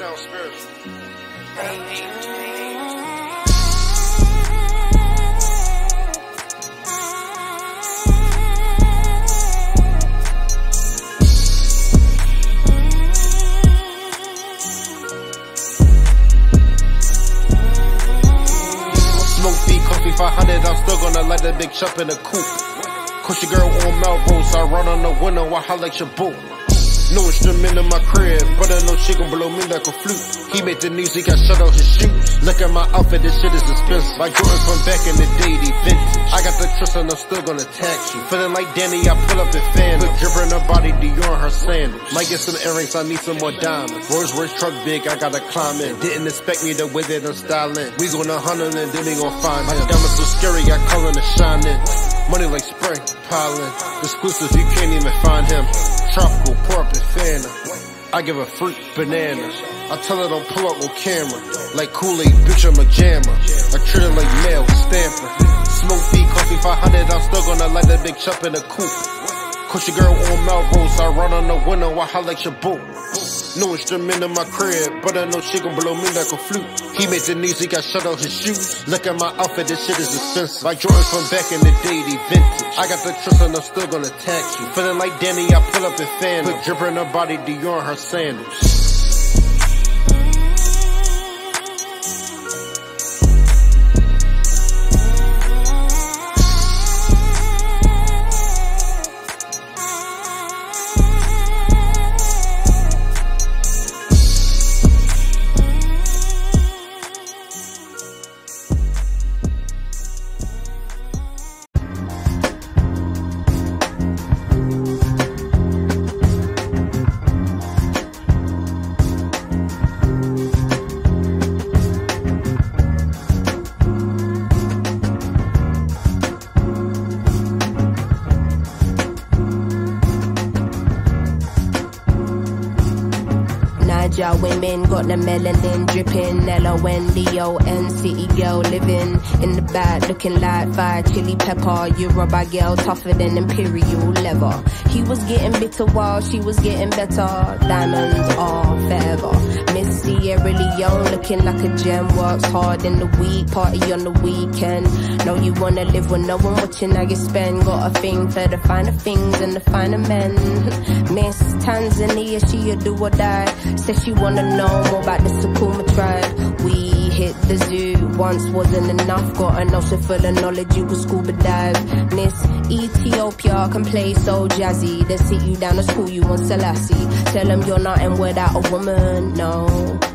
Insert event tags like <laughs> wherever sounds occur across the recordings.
sound spiritual. Smoke coffee 500, I'm still gonna light that big chop in the coop. coupe. Cushy girl on Melrose, I run on the window, I holler like your boo. No instrument in my crib, but I know she gon' blow me like a flute. He made the he got shut out his shoes. Look at my outfit, this shit is expensive. Like Jordan from back in the day, they vintage. I got the trust and I'm still gonna tax you. Feeling like Danny, I pull up in fan. Put dripper in her body, Dior in her sandals. Might get some earrings, I need some more diamonds. Rolls Royce truck big, I gotta climb in. Didn't expect me the way that I'm styling. We gonna hunt him and then we gon' find him. My diamonds so scary, I call him to shine in. Money like spring, piling. Exclusive, you can't even find him. Tropical, and Fanta. I give a freak bananas. I tell her don't pull up on camera. Like Kool-Aid, bitch, I'm a jammer. I treat her like mail, Stanford. Smoke coffee 500, I'm still gonna light that big chop in the coupe. your girl on Melrose, I run on the window, I holler like your boo. No instrument in my crib, but I know she gon' blow me like a flute. He made the knees, he got shut out his shoes. Look at my outfit, this shit is expensive. Like Jordan from back in the day, they vintage. I got the trust and I'm still gonna tax you. Feeling like Danny, I pull up in fan. Put dripper in her body, Dior her sandals. Got the melanin dripping. L-O-N-D-O-N city girl living in the back looking like fire chili pepper. Yoruba girl tougher than imperial leather. He was getting bitter while she was getting better. Diamonds are forever. Miss young, looking like a gem. Works hard in the week, party on the weekend. Know you wanna live with no one watching how you spend. Got a thing for the finer things and the finer men. <laughs> Miss Tanzania, she a do or die. Says she wanna know more about the Sukuma tribe. We hit the zoo, once wasn't enough. Got an ocean full of knowledge, you could scuba dive. Miss Ethiopia can play so jazzy. They sit you down to school, you want Selassie. Tell them you're not nothing without a woman, no.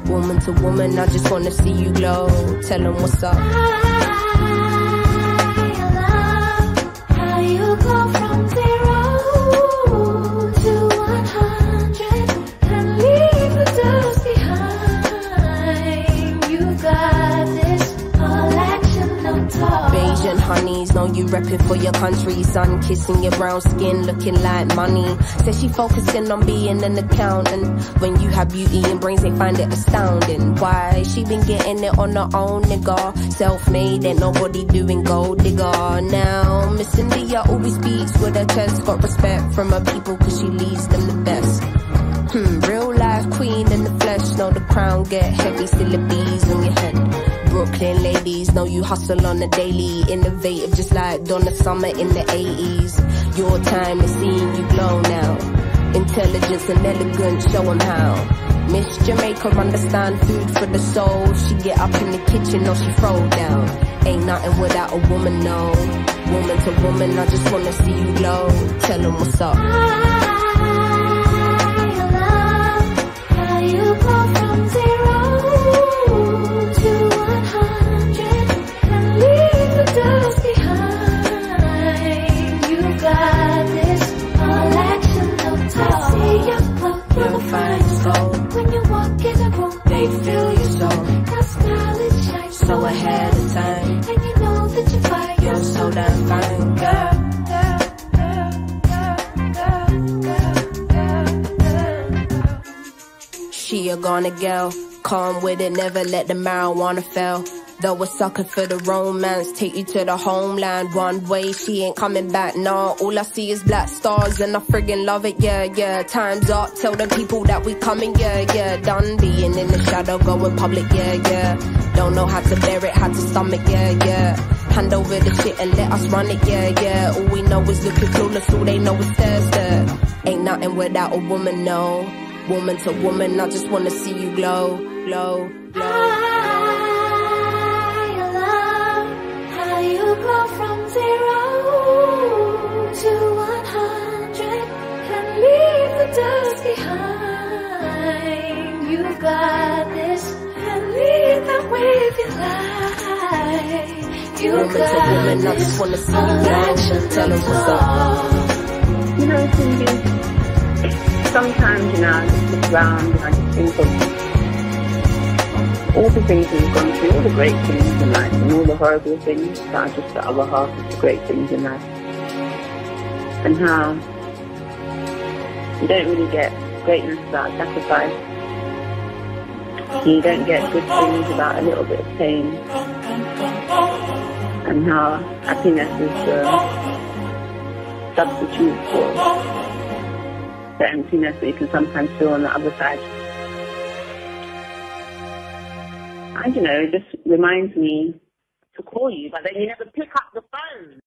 Woman to woman, I just wanna see you glow. Tell them what's up. I love How you go from zero you repping for your country. Sun kissing your brown skin, looking like money. Says she focusing on being an accountant. When you have beauty and brains, they find it astounding. Why? She been getting it on her own, nigga. Self-made, ain't nobody doing gold digger. Now, Miss India always speaks with her chest. Got respect from her people, cause she leads them the best. Hmm, in. Know the crown get heavy, still the bees on your head. Brooklyn ladies know you hustle on the daily. Innovative, just like Donna Summer in the 80s. Your time is seeing you glow now. Intelligence and elegance, show 'em how. Miss Jamaica understand food for the soul. She get up in the kitchen or she throw down. Ain't nothing without a woman, no. Woman to woman, I just wanna see you glow. Tell 'em what's up. You go from zero calm with it, never let the marijuana fail. Though a sucker for the romance, take you to the homeland. One way, she ain't coming back, nah. All I see is black stars and I friggin' love it, yeah, yeah. Time's up, tell the people that we coming, yeah, yeah. Done being in the shadow, going public, yeah, yeah. Don't know how to bear it, how to stomach, yeah, yeah. Hand over the shit and let us run it, yeah, yeah. All we know is looking clueless, all they know is Thursday. Ain't nothing without a woman, no. Woman to woman, I just wanna see you glow, glow, glow. you grow from zero to one hundred and leave the dust behind. You've got this and lead the way you light. You woman got to woman, I just wanna see you action. Tell us what's up. You know, Cindy, sometimes, you know, I just look around and I just think of all the things we've gone through, all the great things in life, and all the horrible things that are just the other half of the great things in life. And how you don't really get greatness without sacrifice. You don't get good things without a little bit of pain. And how happiness is the substitute for the emptiness that you can sometimes feel on the other side. I don't know, it just reminds me to call you, but then you never pick up the phone.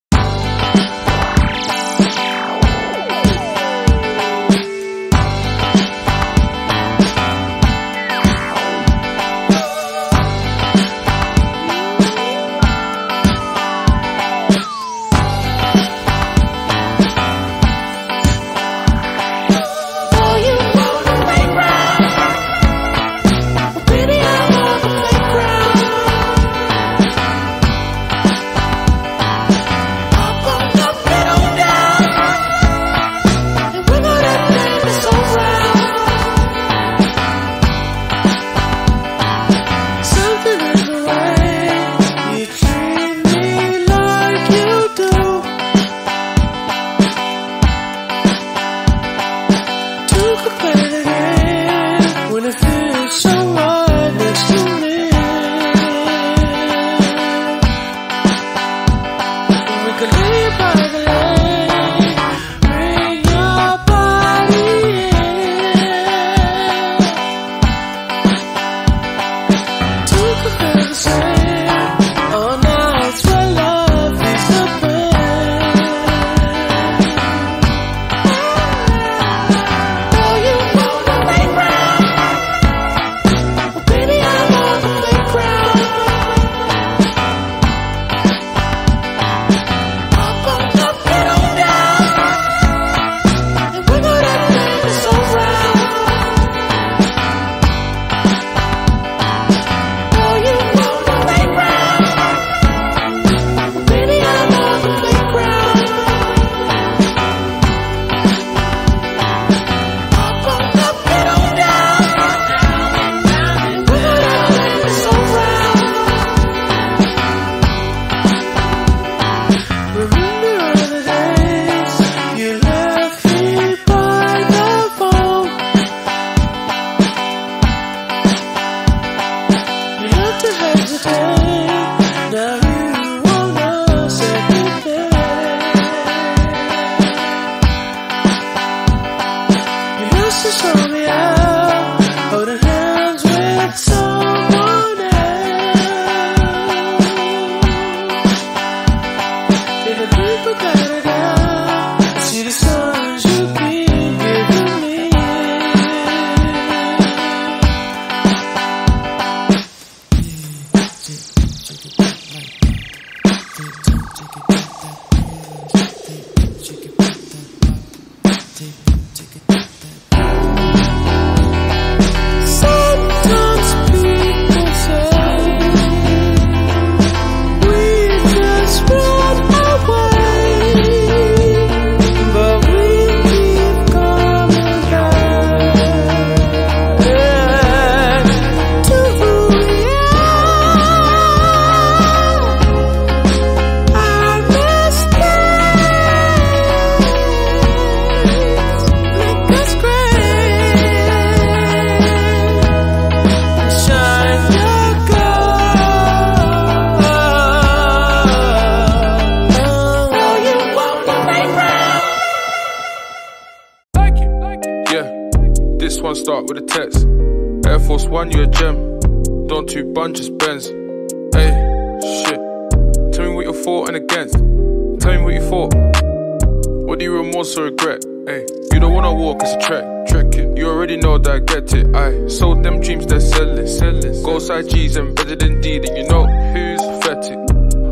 Regret? Hey, you don't wanna walk, it's a trek. Trekking. You already know that I get it. I sold them dreams, they're selling. selling. Go side G's embedded in D, then you know who's pathetic.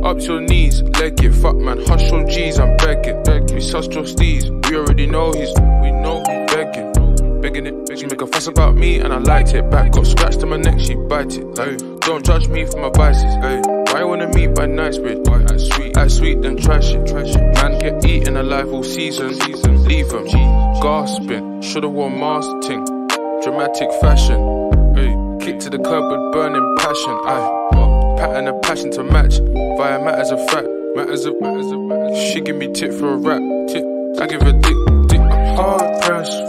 Up to your knees, leg it, fuck man, hush your G's, I'm begging. Beg me, suss your steez. We already know he's, we know he's begging. Begging it, she make a fuss about me and I liked it. Back got scratched to my neck, she bite it. Like, don't judge me for my vices. Ay. Why you wanna meet by nice with? Why act sweet, act sweet, then trash it, trash it. Man get eaten alive all season, season. Leave them, gasping. Shoulda worn mask ting, dramatic fashion. Kick to the curb with burning passion. I pattern of passion to match via matters of fact. Matters of matters of matters. She give me tip for a rap, tip. I give her dick, dick. I'm hard pressed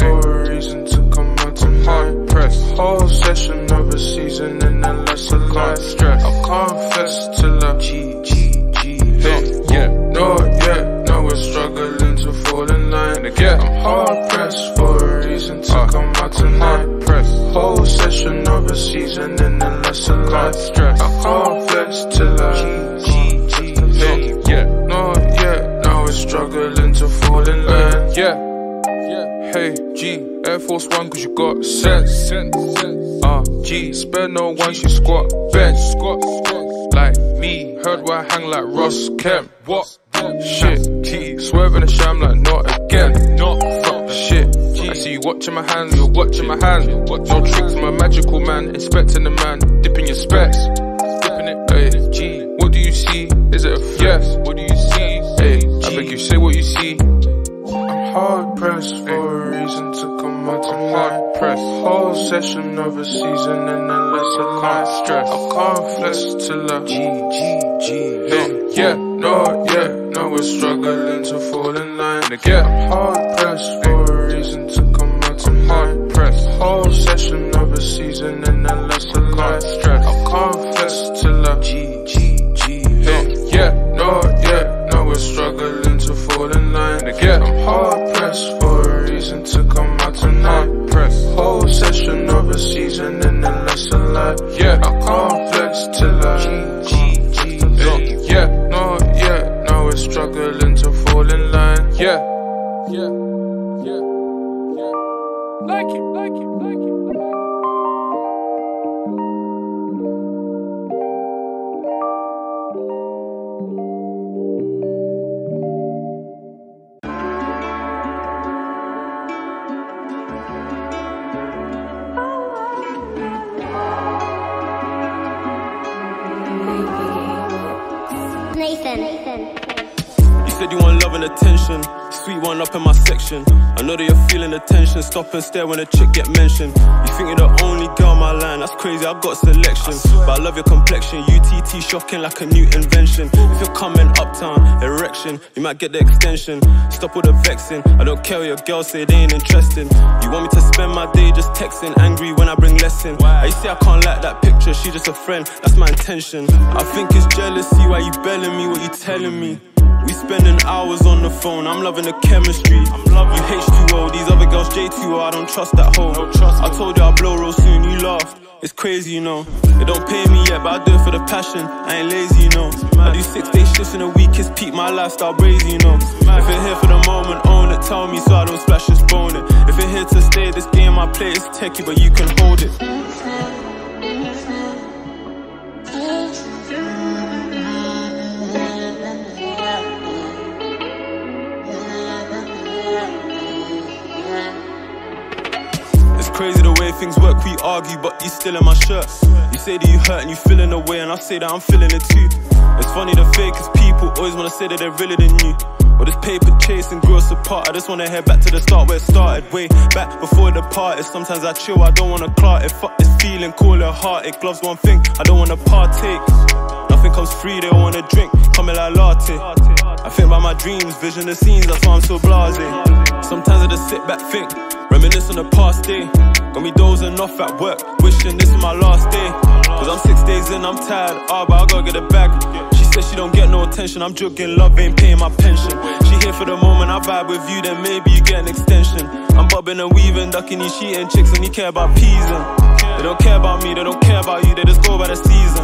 Pressed. Whole session of a season and a lot. Stress. I confess till I G G G. Hey, yeah, no, yeah, now we're struggling to fall in line again. I'm hard pressed for a reason to come out tonight. Press. Whole session of a season and a lot. Stress. I confess till I G G G. Hey, yeah, no, yeah, now we're struggling to fall in line. Yeah. Hey, G, Air Force One, cause you got sense. Uh, G, spare no one, she squat, bench, squat, squat. Like me, heard where I hang like Ross Kemp. What? Shit, G, swerving a sham like not again. Not fuck shit. G, I see you watching my hands, you're watching my hands. No tricks, I'm a magical man, inspecting the man, dipping your specs. Dipping it, hey, G, what do you see? Is it a yes? What do you see? Hey, I beg you, say what you see. Hard pressed for a reason to come out tonight. Hard pressed. Whole session of a season and then less a lot. Stress. I can't flex till I G G G. Hey, yeah, no, yeah, no, we're struggling to fall in line again. Hard pressed for a reason to come out tonight. Hard pressed. Whole session of a season and a lot. Stress. Sweet one up in my section. I know that you're feeling the tension. Stop and stare when a chick get mentioned. You think you're the only girl on my line. That's crazy, I've got selection. But I love your complexion. UTT shocking like a new invention. If you're coming uptown, erection, you might get the extension. Stop all the vexing. I don't care what your girl say, they ain't interested. You want me to spend my day just texting, angry when I bring lesson. I say I can't like that picture, she just a friend. That's my intention. I think it's jealousy why you belling me, what you telling me. We spending hours on the phone, I'm loving the chemistry. I'm loving you H2O, these other girls J2O, I don't trust that hoe. I told you I'll blow real soon, you laughed. It's crazy, you know. They don't pay me yet, but I do it for the passion. I ain't lazy, you know. I do six day shifts in a week, it's peak my lifestyle crazy, you know. If you're here for the moment, own it. Tell me so I don't splash this bone it. If you're here to stay, this game I play is techie, but you can hold it. Things work, we argue, but you still in my shirt. You say that you hurt and you feeling away, and I say that I'm feeling it too. It's funny the fakest people always wanna say that they're realer than you. But this paper chasing grows apart. I just wanna head back to the start where it started. Way back before the party. Sometimes I chill, I don't wanna clot it. Fuck this feeling, call it heartache. Gloves one thing, I don't wanna partake. Nothing comes free, they wanna drink, coming like latte. I think about my dreams, vision the scenes, that's why I'm so blasé. Sometimes I just sit back, think, reminisce on the past day. Got me dozing off at work, wishing this is my last day. Cause I'm six days in, I'm tired, ah, but I gotta get a bag. She said she don't get no attention. I'm joking, love ain't paying my pension. She here for the moment, I vibe with you, then maybe you get an extension. I'm bobbing and weaving, ducking these cheating chicks, and you care about peasing. They don't care about me, they don't care about you, they just go by the season.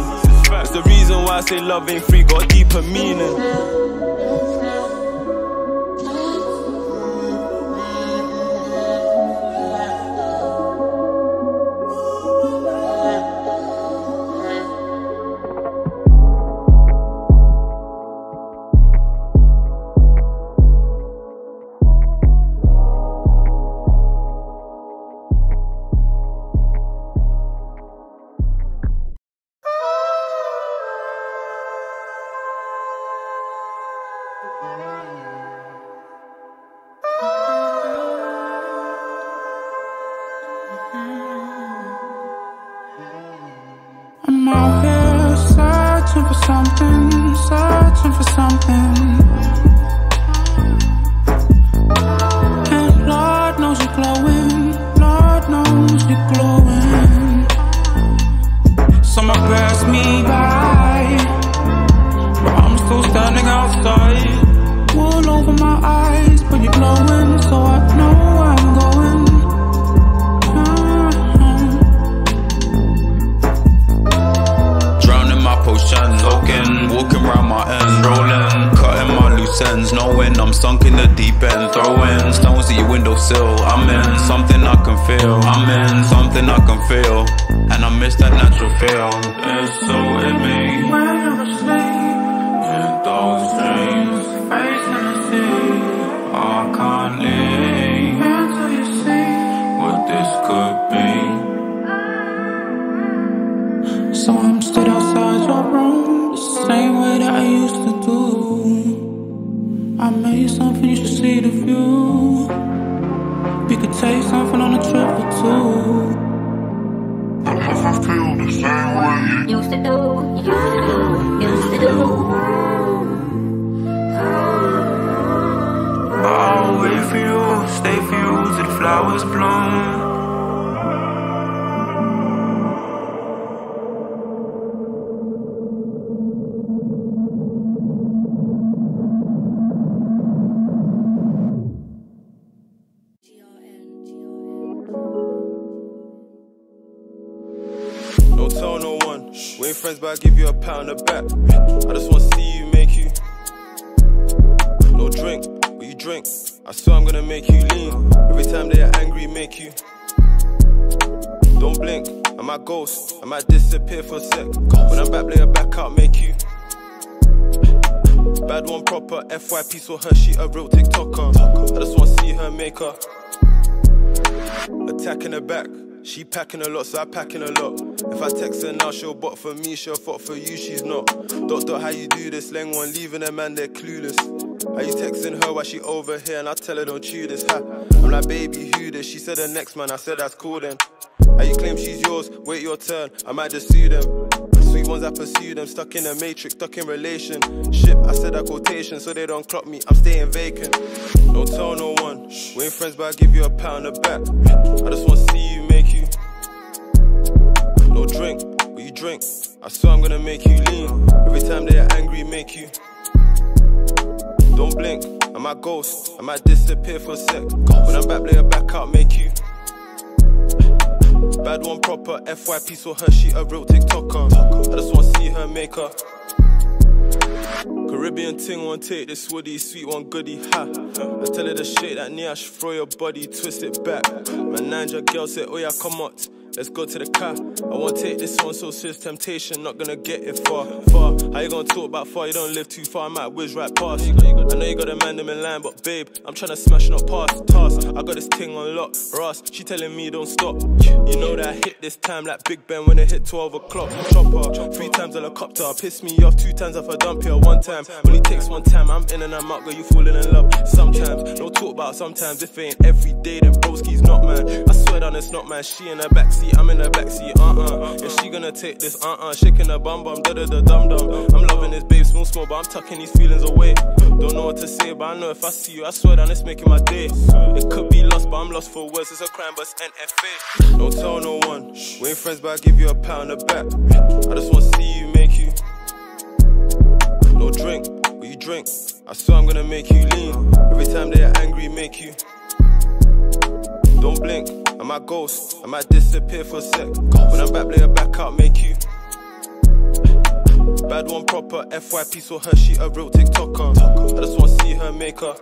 It's the reason why I say love ain't free, got deeper meaning. I give you a pat on the back. I just wanna see you make you. No drink, but you drink. I swear I'm gonna make you lean. Every time they are angry, make you. Don't blink, I might ghost, I might disappear for a sec. When I'm back, lay her back out, make you. Bad one proper, FYP saw her, she a real TikToker. I just wanna see her make her. Attacking her back. She packing a lot, so I packing a lot. If I text her now, she'll bot for me, she'll fuck for you, she's not. Dot dot, how you do this? Leng one, leaving a man, they're clueless. Are you texting her while she over here, and I tell her don't chew this, ha. I'm like, baby, who this? She said the next man, I said that's cool then. How you claim she's yours? Wait your turn, I might just sue them. Sweet ones I pursue them, stuck in a matrix, stuck in relationship. I said a quotation, so they don't clock me. I'm staying vacant. Don't tell no one. We ain't friends, but I give you a on the back. I just wanna see you drink. I swear I'm gonna make you lean. Every time they are angry, make you. Don't blink, I might ghost, I might disappear for a sec. When I'm back, lay her back out, make you. Bad one proper, FYP saw her, she a real TikToker. I just wanna see her make her. Caribbean ting one take this woody, sweet one goody, ha. I tell her to shake that knee, I should throw your body, twist it back. My ninja girl said, oh yeah, come on. Let's go to the car. I won't take this one so serious temptation, not gonna get it far. Far. How you gonna talk about far? You don't live too far, I might whiz right past. I know you got a man them in line, but babe, I'm tryna smash not past task. I got this thing on lock. Ross, she telling me don't stop. You know that I hit this time like Big Ben when it hit 12 o'clock. Chopper, three times a helicopter. Piss me off two times off a dump here one time. Only takes one time, I'm in and I'm out, girl, you falling in love. Sometimes, don't talk about sometimes. If it ain't every day, then broski's not man. I swear down, it's not man. She in the backseat, I'm in the backseat, uh uh. Yeah, she gonna take this, uh uh. Shaking her bum bum, da da da dum dum. I'm loving this babe, small small, but I'm tucking these feelings away. Don't know what to say, but I know if I see you, I swear down, it's making my day. It could be lost, but I'm lost for words. It's a crime, but it's NFA. Don't tell no one. We ain't friends, but I give you a pat on the back. I just wanna see you make you. No drink, but you drink. I swear I'm gonna make you lean. Every time they are angry, make you. Don't blink, I ghost, I might disappear for a sec. When I'm back, play back out, make you. Bad one proper, FYP saw her, she a real TikToker. I just wanna see her make her.